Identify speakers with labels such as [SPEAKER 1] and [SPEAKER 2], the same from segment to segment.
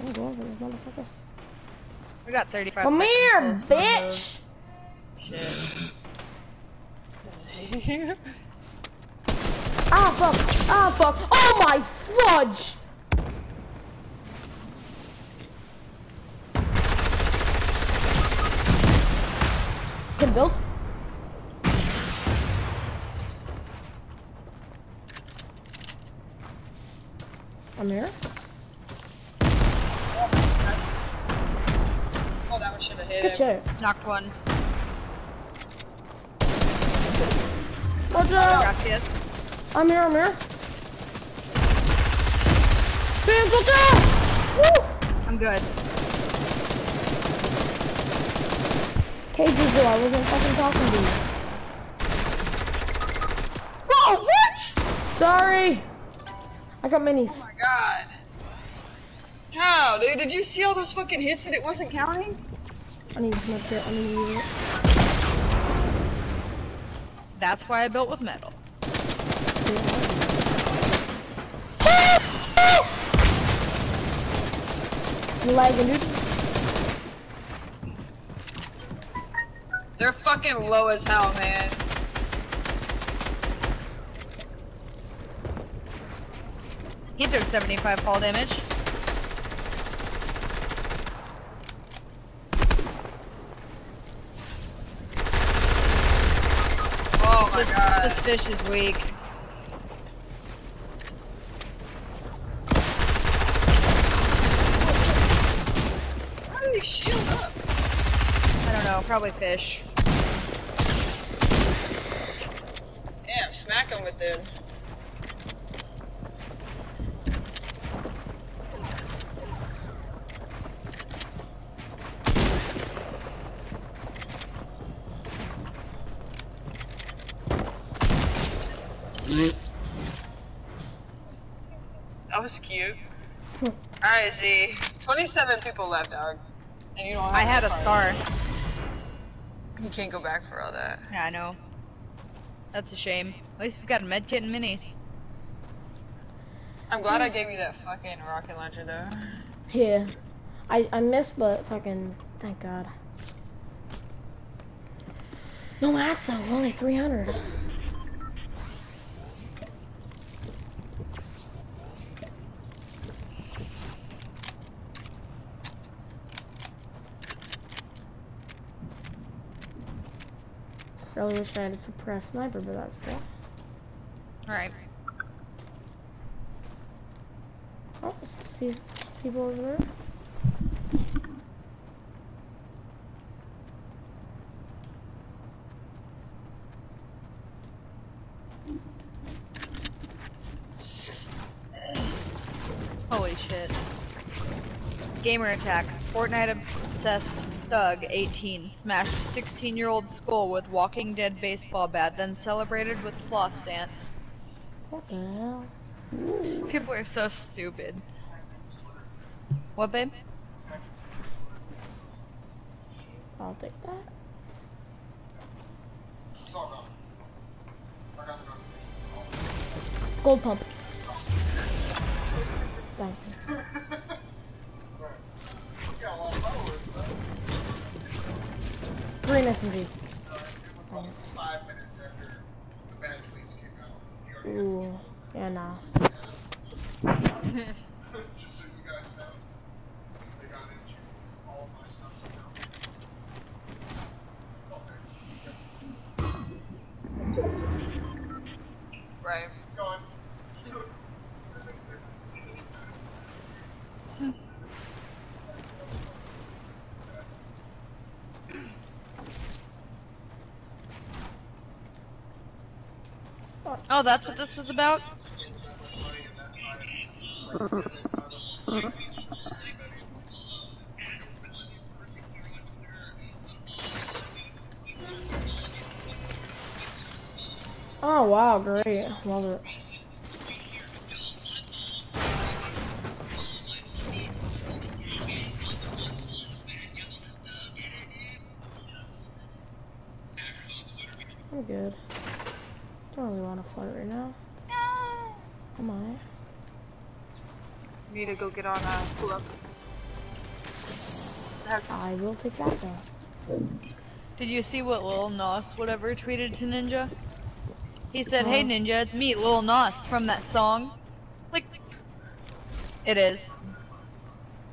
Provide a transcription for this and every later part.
[SPEAKER 1] I'm going for this motherfucker.
[SPEAKER 2] We got 35
[SPEAKER 1] Come here, bitch!
[SPEAKER 2] Shit.
[SPEAKER 3] See?
[SPEAKER 1] Ah, fuck! Ah, fuck! Oh my fudge! Can build? I'm here.
[SPEAKER 3] Should have hit
[SPEAKER 1] Good
[SPEAKER 3] him.
[SPEAKER 1] shit.
[SPEAKER 2] Knocked one.
[SPEAKER 1] Watch out! I'm here, I'm here. Fans, watch out! Woo!
[SPEAKER 2] I'm good.
[SPEAKER 1] Cages, I wasn't fucking talking to you.
[SPEAKER 3] Bro, what?
[SPEAKER 1] Sorry! I got minis.
[SPEAKER 3] Oh my god. How, dude? Did you see all those fucking hits that it wasn't counting?
[SPEAKER 1] I need to make it. I need to use it.
[SPEAKER 2] That's why I built with metal.
[SPEAKER 1] You lagging, dude?
[SPEAKER 3] They're fucking low as hell, man.
[SPEAKER 2] He took 75 fall damage.
[SPEAKER 3] Oh my god.
[SPEAKER 2] This fish is weak.
[SPEAKER 3] How did he shield up?
[SPEAKER 2] I don't know, probably fish.
[SPEAKER 3] Damn, smack him with them. That was cute. Alright, Z. 27 people left, dog. And you don't have
[SPEAKER 2] I had a
[SPEAKER 3] no
[SPEAKER 2] scar.
[SPEAKER 3] You can't go back for all that.
[SPEAKER 2] Yeah, I know. That's a shame. At least he's got a medkit and minis.
[SPEAKER 3] I'm glad I gave you that fucking rocket launcher, though.
[SPEAKER 1] Yeah. I, I missed, but fucking, thank God. No mats though, only 300. I really wish I had a suppressed sniper, but that's cool.
[SPEAKER 2] Alright.
[SPEAKER 1] Oh, see people over there?
[SPEAKER 2] Holy shit. Gamer attack. Fortnite obsessed thug 18 smashed 16 year old skull with Walking Dead baseball bat, then celebrated with floss dance.
[SPEAKER 1] What the hell?
[SPEAKER 2] People are so stupid. What, babe?
[SPEAKER 1] I'll take that. Gold pump. Thank
[SPEAKER 4] He already
[SPEAKER 1] Ooh, yeah, nah.
[SPEAKER 4] Just so you guys know, they got into all my stuff. Okay.
[SPEAKER 3] Right.
[SPEAKER 4] Go on.
[SPEAKER 2] Oh, that's what this was about?
[SPEAKER 1] Oh wow, great. Love it. I'm good. Don't really want to flirt right now. Am I?
[SPEAKER 3] Need to go get on uh, pull up. heck?
[SPEAKER 1] I will take that down.
[SPEAKER 2] Did you see what Lil Nas whatever tweeted to Ninja? He said, "Hey Ninja, it's me, Lil Nas from that song." Like, it is.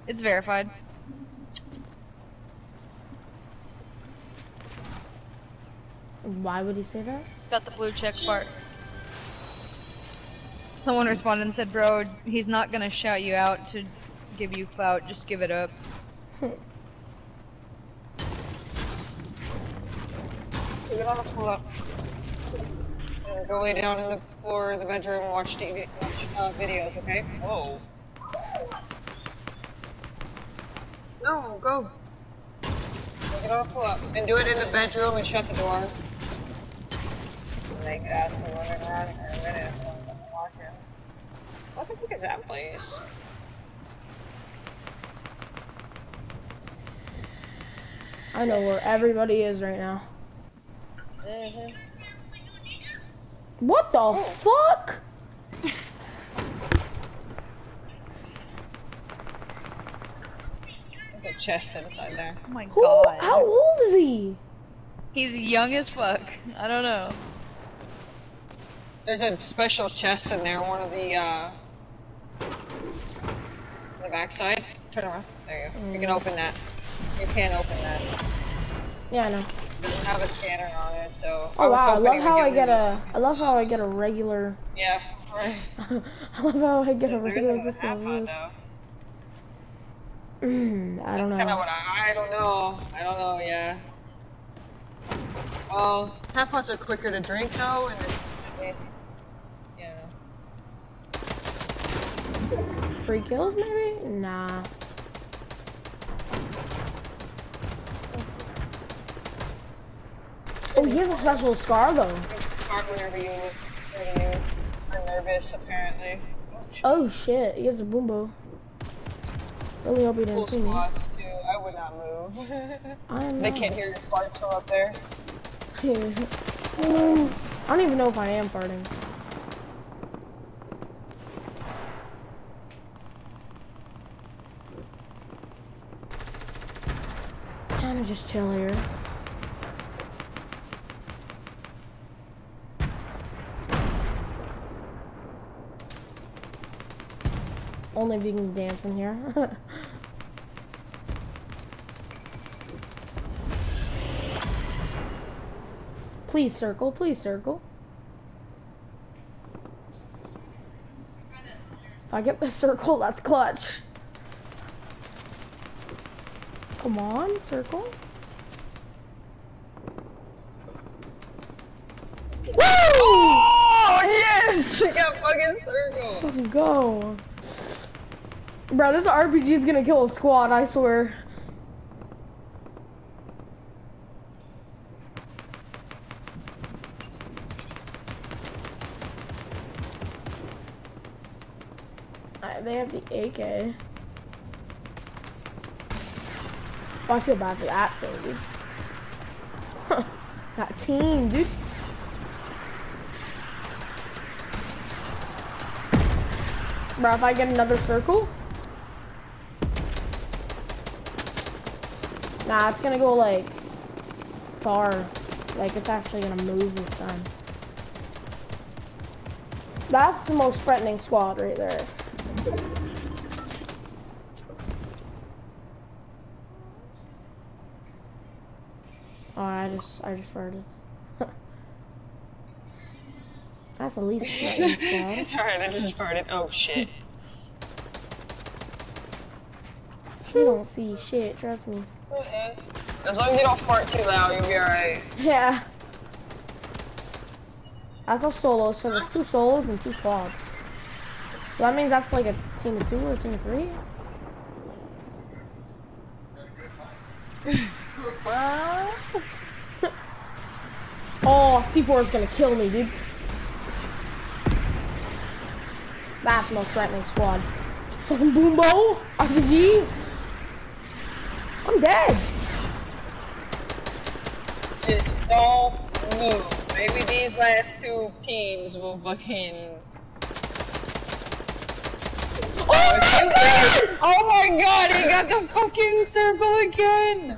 [SPEAKER 2] It's verified.
[SPEAKER 1] Why would he say that?
[SPEAKER 2] It's got the blue check part. Someone responded and said, "Bro, he's not gonna shout you out to give you clout. Just give it up."
[SPEAKER 3] We're gonna pull up. Go lay down in the floor of the bedroom and watch TV, watch uh, videos, okay? Whoa. No, go. Get on pull up. And do it in the bedroom and shut the door. Make ass me running around here in a minute. Watching. What the fuck is that place?
[SPEAKER 1] I know where everybody is right now.
[SPEAKER 3] Mm-hmm.
[SPEAKER 1] What the fuck?
[SPEAKER 3] There's a chest inside there.
[SPEAKER 2] Oh my
[SPEAKER 1] Who?
[SPEAKER 2] god.
[SPEAKER 1] How old is he?
[SPEAKER 2] He's young as fuck. I don't know.
[SPEAKER 3] There's a special chest in there, one of the, uh... The backside. Turn around. There you go. You can open that. You can't open that.
[SPEAKER 1] Yeah, I know.
[SPEAKER 3] It doesn't have a scanner on it, so...
[SPEAKER 1] Oh
[SPEAKER 3] was
[SPEAKER 1] wow, I love how I get
[SPEAKER 3] of
[SPEAKER 1] a.
[SPEAKER 3] those
[SPEAKER 1] I love how I get a regular.
[SPEAKER 3] Yeah, right.
[SPEAKER 1] I love how I get a
[SPEAKER 3] There isn't
[SPEAKER 1] regular
[SPEAKER 3] a
[SPEAKER 1] pistol.
[SPEAKER 3] half on, though.
[SPEAKER 1] Mm, I
[SPEAKER 3] That's
[SPEAKER 1] don't
[SPEAKER 3] kind of
[SPEAKER 1] know.
[SPEAKER 3] what I... I don't know. I don't know, yeah. Well, half pots are quicker to drink, though, and it's at least... You
[SPEAKER 1] Free kills maybe? Nah. Oh, he has a special scar though.
[SPEAKER 3] You whenever you, whenever you are nervous, apparently. Oh, shit.
[SPEAKER 1] Oh shit, he has a boom bow. Really hope he didn't see me.
[SPEAKER 3] too. I would not move. They can't hear your farts from up there.
[SPEAKER 1] I don't even know if I am farting. Just chill here. Only if you can dance in here. please circle, please circle. If I get the circle, that's clutch. Come on, circle. Oh, Woo!
[SPEAKER 3] Oh, yes! You got fucking circle!
[SPEAKER 1] Let's go. Bro, this RPG is gonna kill a squad, I swear. They have the AK. Oh, I feel bad for that team, dude. that team, dude. Bro, if I get another circle. Nah, it's gonna go like far. Like it's actually gonna move this time. That's the most threatening squad right there. I just, I just farted. That's the least
[SPEAKER 3] it's alright, I just farted. Oh shit.
[SPEAKER 1] You don't see shit, trust me.
[SPEAKER 3] As long as you don't fart too loud, you'll be alright.
[SPEAKER 1] Yeah. That's a solo, so there's two solos and two squads. So that means that's like a team of two or a team of three? oh, C4 is gonna kill me, dude. That's the most threatening squad. Fucking boom bow, RPG. I'm dead.
[SPEAKER 3] Just don't move. Maybe these last two teams will fucking.
[SPEAKER 1] Oh my god!
[SPEAKER 3] Oh my god, he got the fucking circle again!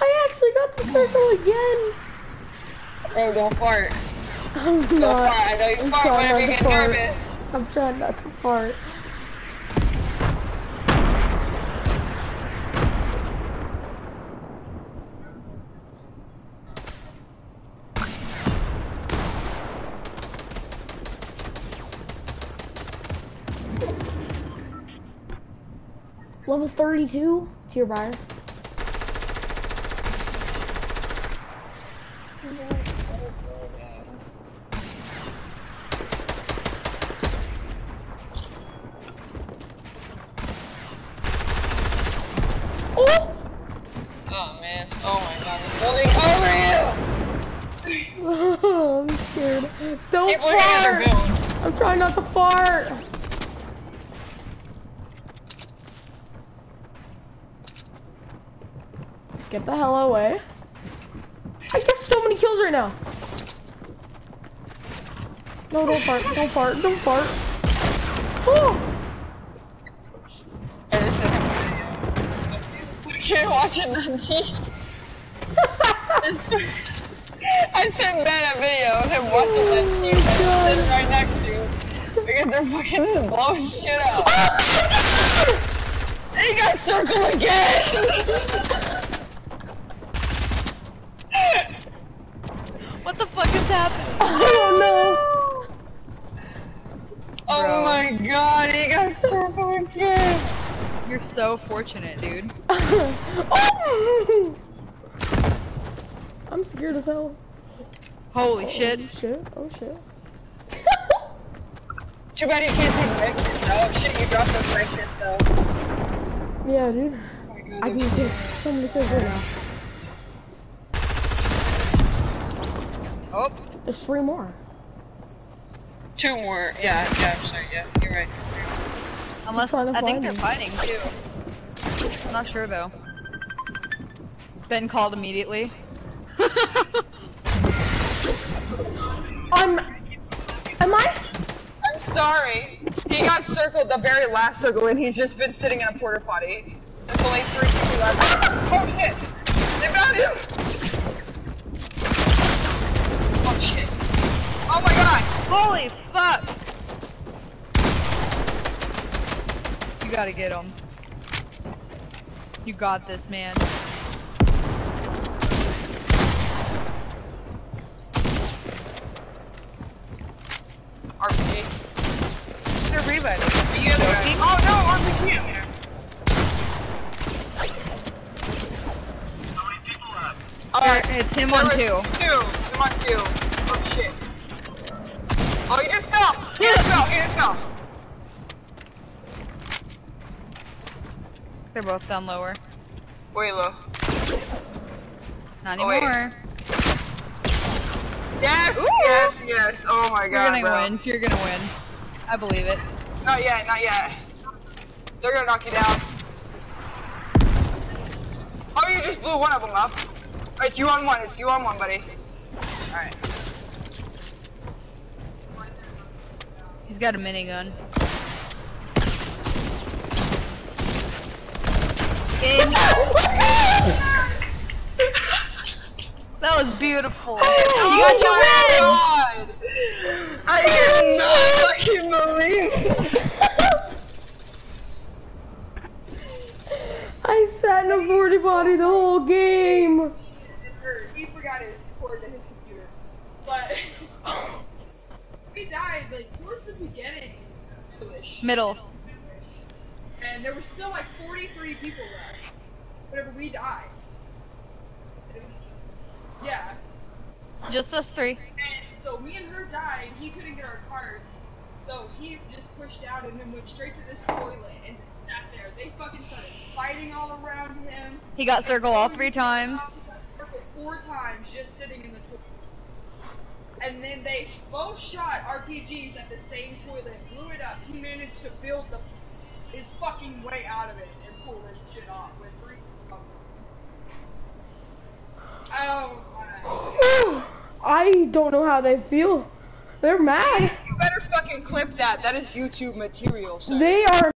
[SPEAKER 1] I actually got the circle again.
[SPEAKER 3] Oh, don't fart.
[SPEAKER 1] I'm
[SPEAKER 3] Don't
[SPEAKER 1] not.
[SPEAKER 3] fart. I know you
[SPEAKER 1] I'm
[SPEAKER 3] fart whenever you get
[SPEAKER 1] fart.
[SPEAKER 3] nervous.
[SPEAKER 1] I'm trying not to fart. Level 32, tier buyer. Oh!
[SPEAKER 3] Oh man. Oh my god. Building over you!
[SPEAKER 1] I'm scared. Don't
[SPEAKER 3] Keep looking at their
[SPEAKER 1] fart! I'm trying not to fart. Get the hell away. I get so many kills right now. No, don't fart, don't fart, don't fart. Oh!
[SPEAKER 3] I just said fucking watching team. I sent Ben a video of him watching that team sitting right next to you. Because they're fucking blowing shit up. he got circle again!
[SPEAKER 2] What the fuck is happening?
[SPEAKER 1] I don't
[SPEAKER 3] Oh
[SPEAKER 2] Bro.
[SPEAKER 3] my god, he got circle again!
[SPEAKER 2] You're so fortunate, dude.
[SPEAKER 1] oh! I'm scared as hell.
[SPEAKER 2] Holy oh, shit.
[SPEAKER 1] Oh shit, oh shit.
[SPEAKER 3] Too bad you can't take breakfast though. Oh shit, you dropped the breakfast though.
[SPEAKER 1] yeah, dude.
[SPEAKER 3] Oh god,
[SPEAKER 1] I can
[SPEAKER 3] there's
[SPEAKER 1] take so many kills right now.
[SPEAKER 2] Oh,
[SPEAKER 1] There's three more.
[SPEAKER 3] two more. Yeah, yeah, I'm sorry, yeah, you're right.
[SPEAKER 2] unless
[SPEAKER 1] trying to
[SPEAKER 2] I think
[SPEAKER 1] find
[SPEAKER 2] they're fighting too. I'm not sure though. Ben called immediately.
[SPEAKER 1] I'm. Um, am I?
[SPEAKER 3] I'm sorry. He got circled the very last circle and he's just been sitting in a porta potty. There's only three people left. Oh shit! They found him! Oh shit. Oh my god!
[SPEAKER 2] Holy fuck! You gotta get him. You got this, man.
[SPEAKER 3] RPG.
[SPEAKER 2] They're reviving.
[SPEAKER 3] The other guy. Oh no, RPG in there. Uh,
[SPEAKER 2] There- it's him on two.
[SPEAKER 3] Two. Him on two. Oh shit. Oh, he just fell. He just fell. He just fell.
[SPEAKER 2] They're both down lower.
[SPEAKER 3] Way low.
[SPEAKER 2] Not
[SPEAKER 3] Oh, wait.
[SPEAKER 2] anymore.
[SPEAKER 3] Yes,
[SPEAKER 2] Ooh.
[SPEAKER 3] yes, yes. Oh my god.
[SPEAKER 2] You're gonna
[SPEAKER 3] bro.
[SPEAKER 2] win. You're gonna win. I believe it.
[SPEAKER 3] Not yet, not yet. They're gonna knock you down. Oh, you just blew one of them up. It's you on one. It's you on one, buddy. Alright.
[SPEAKER 2] He's got a minigun. Game. that was beautiful.
[SPEAKER 3] Oh
[SPEAKER 2] you got your oh
[SPEAKER 3] my
[SPEAKER 2] win.
[SPEAKER 3] god! I cannot fucking believe.
[SPEAKER 1] I sat in a porta potty the whole game.
[SPEAKER 3] He forgot his cord to his computer. But we died like towards the beginning.
[SPEAKER 2] Middle.
[SPEAKER 3] And there were still like 43 people left. Whenever we died. It was- yeah.
[SPEAKER 2] Just us three.
[SPEAKER 3] And so me and her died, he couldn't get our cards. So he just pushed out and then went straight to this toilet and just sat there. They fucking started fighting all around him.
[SPEAKER 2] He got circle all three times.
[SPEAKER 3] He got circled Four times just sitting in the toilet. And then they both shot RPGs at the same toilet, blew it up. He managed to build the his fucking way out of it and pull this shit off with three. Oh my.
[SPEAKER 1] I don't know how they feel. They're mad.
[SPEAKER 3] You better fucking clip that. That is YouTube material. Son.
[SPEAKER 1] They are